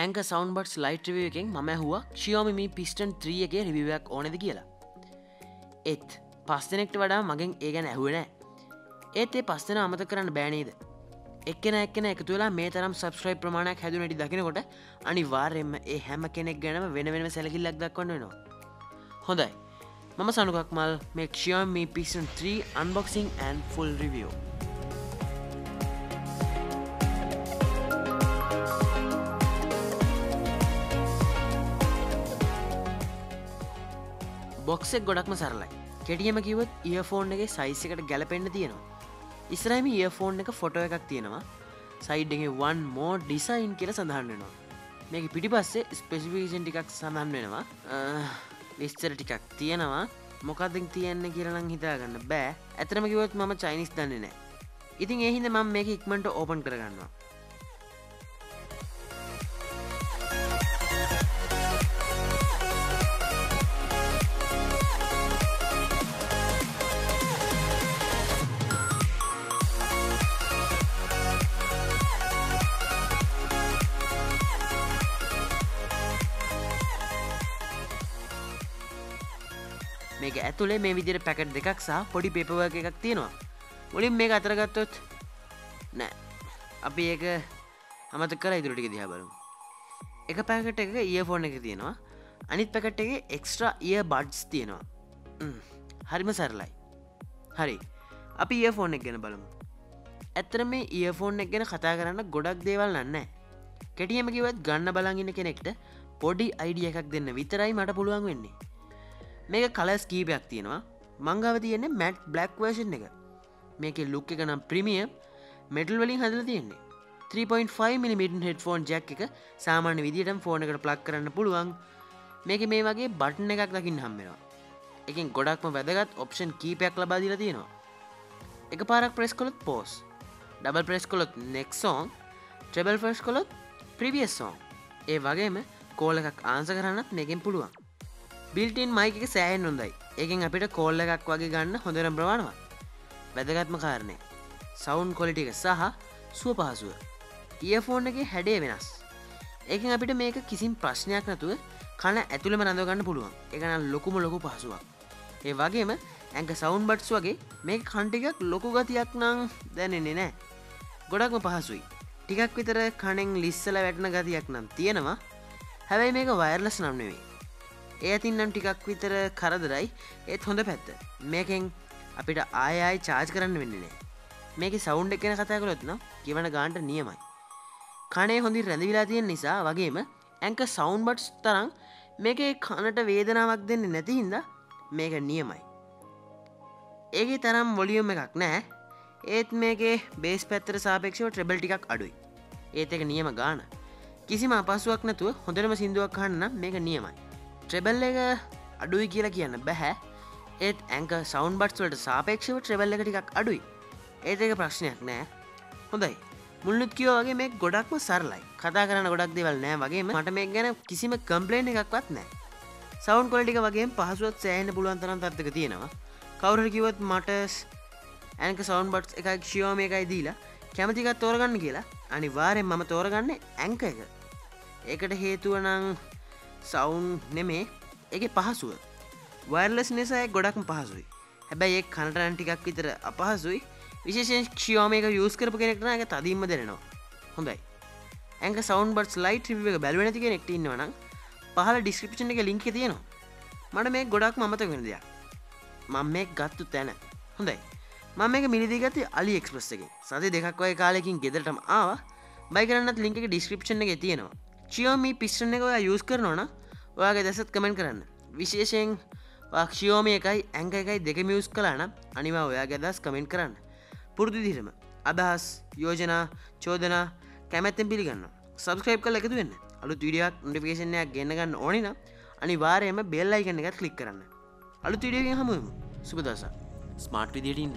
ඇංක සවන්බට් light රිවිය එකෙන් මම හුව ක්ෂියෝමි piston ත්‍රියගේ රිවිවයක් ඕනෙද කියලා? එත් පස්සනෙක්ට වඩා මගෙන් ඒ ගැන ඇහුවනෑ ඒත් ඒ පස්සන අමත කරන්න බෑනේද එක්කෙන එක්කෙන එකතු වෙලා මේ තරම් සබස්ක්‍රයි් ප්‍රමාණයක් හැදුනට දකිනකොට අනිවාර්යෙන්ම ඒ හැම කෙනෙක් ගැනම වෙන වෙන සැලකිල්ලක් දක්වන්න වෙනවා. හොඳයි. මම සනුකක් මල් මෙක්ෂයම් මේ පිසන් 3 අන්බොක්සිං ඇන් ෆුල් රිවියෝ බොක්සෙක් ගොඩක්ම සරලයි. කෙටියම කිවත් ඉයෆෝන් එක සයිස් එකට ගැලපෙන්න්න තියෙනවා. ඉස්රයිම ඉයෆෝන් එක ෆොටෝ එකක් තියෙනවා. සයිඩ්ගේ වන් මෝ ඩිසයින් කියල සඳහන් වෙනවා. මේක පිටි පස්සේ ස්පෙසිිෆිකේෂන් ටිකක් සඳහන් වෙනවා. විස්තර ටිකක් තියෙනවා. මොකක්දින් තියන්න කියරනම් හිතාගන්න බෑ. ඇතරම කිවත් මම චයිනිස් දන්නේ නෑ ඉතින් එහිද මම මේක ඉක්මට ඕපන් කරගන්නවා. මේක ඇතුළේ මේ විදිර පැකට් දෙකක් සහ පොඩි පෙපව එකක් තියෙනවා. මුලින් මේ අතරගත්තොත් නෑ. අපි ඒක අමත කර ඉදුරටික දිහා බලමු. එක පැකට එක ඒෆෝන් එක තියෙනවා. අනිත් පැකට් එක එක්ස්ට්‍රා ඒ බඩ්ස් තියෙනවා හරිම සරලයි. හරි. අපි ඒෆෝන් එක ගැන බලමු. ඇත්තර මේ ඒෆෝන් එක ගැන කතා කරන්න ගොඩක් දේවල් නන්න කෙටියම කිවත් ගන්න බලඟන්න කෙනෙක්ට පොඩි අයිඩිය එකක් දෙන්න විතරයි මට පුළුවන් වෙන්නේ. මේක කලස් කීපයක් තියෙනවා. මංගව තියන්නේ මැට් බ්ලක් වර්ෂන් එක. මේක ලුක් එක නම් ප්‍රමිය මෙටල් වලින් හදල තියෙන්නේ. 3.5 හෙට ෆෝන් ජැක් එක සාමාන්‍ය විදිටම් ෆෝන එකට ප්ලක් කරන්න පුළුවන්. මේක මේ වගේ බට්න එකක් දකිින් හම්බෙනවා. එකින් ගොඩක්ම වැදගත් ඔප්ෂන් කීපයක් ලබාදිල තියෙනවා. එක පාරක් ප්‍රෙස් කොලොත් පෝස් ඩබල් ප්‍රෙස් කොලොත් නෙක් සෝන් ට්‍රබල් ෆස් කොලොත් ප්‍රවියස් සෝන් ඒ වගේම කෝල එකක් ආන්ස කරන්නත් මේකෙන් පුළුවන්. බිල්ටන් මයික සෑන් හොඳයි. ඒකෙන් අපිට කෝල්ල එකක් වගේ ගන්න හොඳරම් ප්‍රවාණවා වැදගත්ම කාරණය සවුන් කොලිටික සහ සුව පහසුව. ඉයෆෝන් එක හැඩේ වෙනස්. ඒකෙන් අපිට මේක කිසිම් ප්‍රශ්නයක් නැතුව කන ඇතුළම රඳගන්න පුළුවන්. එකන ලොකුම ලොකු පහසුවක්. ඒ වගේම ඇක සවුන් බට්ස් වගේ මේ කන්ටිකක් ලොකු ගතියක් නං දැනෙන්නේ නෑ ගොඩක්ම පහසුයි. ටිකක් විතර කනෙන් ලිස්සල වැටන ගතියක් නම් තියෙනවා. හැබැයි මේක වයර්ලස් නම් නෙවෙයි. ඒ ඇතින්නම් ටිකක් විතර කරදරයි. ඒත් හොඳ පැත්ත. මේකෙන් අපිට ආයයි චාර්ජ් කරන්න වෙන්නේනේ මේක සෞන්් එකන කතා කළොත්න කිවන ගාන්ට නියමයි. කනේ හොඳි රැඳවිලා තියෙන් නිසා වගේම ඇංක සෞන්් බට්ස් තරම් මේක කනට වේදනාවක් දෙන්න නැතිහින්ද මේක නියමයි. ඒගේ තරම් මොලියුම් එකක් නෑ ඒත් මේකේ බේස් පැත්තර සාපේක්ෂව ට්‍රබල් ටිකක් අඩුයි. ඒත් එක නියම ගාන. කිසිම අපසුවක් නැතුව හොඳරම සිින්දුවක් කන්න මේක නියමයි. ට්‍රෙබල් එක අඩුයි කියලා කියන්න බැහැ. ඒත් ඇංක සවන් බට්වලට සාපේක්ෂව ට්‍රෙබල් එක ටිකක් අඩුයි. ඒත් එක ප්‍රශ්නයක් නෑ. හොඳයි. මුල්ලුත් කියෝ වගේ මේ ගොඩක්ම සරලයි. කතා කරන ගොඩක් දෙවල් නෑ වගේ මට මේ ගැන කිසිම කම්පලේන් එකක්වත් නෑ. සවන් කොලටික වගේ පහසුවත් සෑහන පුළුවන්තරන් තත්ක තියෙනවා. කවුර කිවත් මටස් ඇක සවන් බට් එකක් ක්ෂියෝම එකයි දීලා කැමතිකත් තෝරගන්න කියලා. අනිවාරයෙන් මම තෝරගන්න ඇංක එක. ඒකට හේතුවනං සවුන් නෙමේ. එක පහසුව. වර්ලස් නිසාය ගොඩක්ම පහසුයි. හැබැයි ඒ කනටරන් ටිකක් විතර අපහසුයි. විශේෂෙන් ක්ෂියෝමක යස් කරපු කෙනෙක්න එක තදීම දෙරෙනවා හොඳයි. ඇක සවන් බට ලයිට රිව එක බැලවෙනති කෙනෙක්ට ඉන්නවනම් පහල ඩිස්ක්‍රපෂන් එක ලින්ක තියෙනවා. මට මේ ගොඩක් මත වෙන දෙයක්. මං මේ ගත්තු තැන. හොඳයි. මම එක මිනිදිගත අලි එක්ස්ප්‍රස් එක. සති දෙකක් ඔය කාලෙකින් ගෙදරටම ආවා. බයි කරන්නත් ලින්ක ඩිස්ක්‍රපෂන් එක තියෙනවා. චියෝමි පිස්ටන එක ඔයා යස් කරනවන ඔයාගේ දැසත් කමෙන්ට කරන්න විශේෂයෙන් ක්ෂියෝමය එකයි ඇංක එකයි දෙක මියස් කලාන අනිවා ඔයා ගැදස් කමෙන්ට් කරන්න පුරුදු දිරම අදහස් යෝජනා චෝදනා කැමැත්තෙන් පිළිගන්න සබස්ක්‍රයිප් කල එකතු වෙන්න අලු විඩියක් නොටිෆිකේෂනයක් ගන්නගන්න ඕනින අනිවාරයම බෙල්ලයි කන්න එකත් කලික් කරන්න අලු විඩියගෙන් හමුවම සුපදස ස්මාර්ට් විදිටන්න